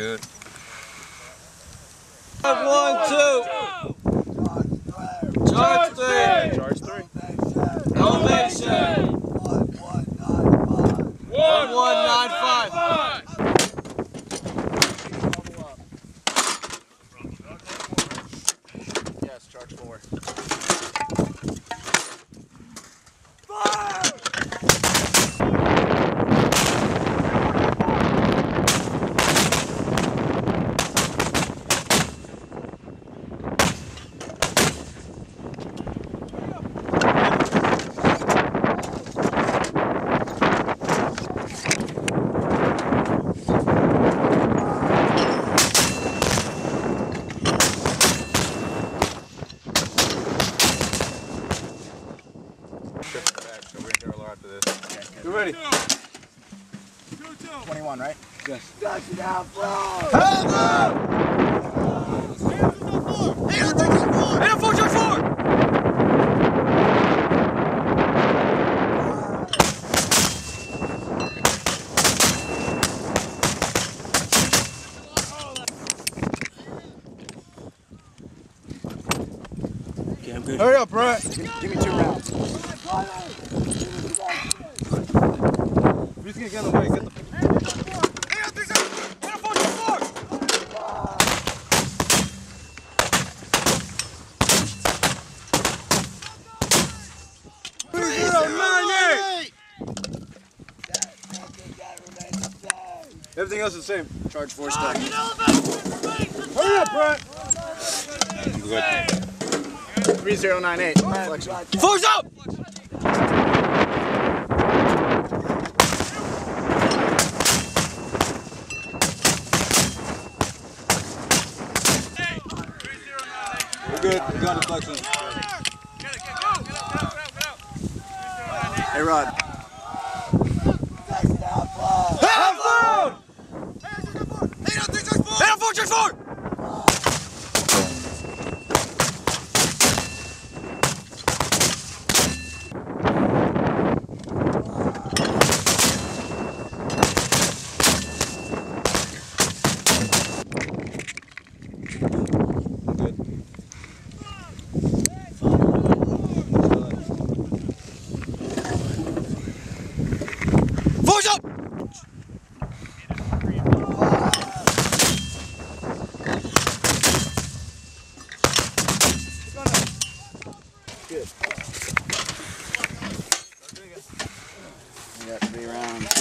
good. One. Charge three. Charge three. Ovation. One, one, nine, five. Yes, charge four. After this. You ready? 21, right? Yes. Hey, four, charge four! Okay, I'm good. Hurry up, Brett. Give, give me two rounds. We're gonna get in the way. Get the. Hey, three, charge Hey, four, charge! Three zero nine eight. Everything else is the same. Charge four step. Hurry up, Brett. 3098. Flexion. Four's up! We got flexion. Hey, Rod. Got three rounds.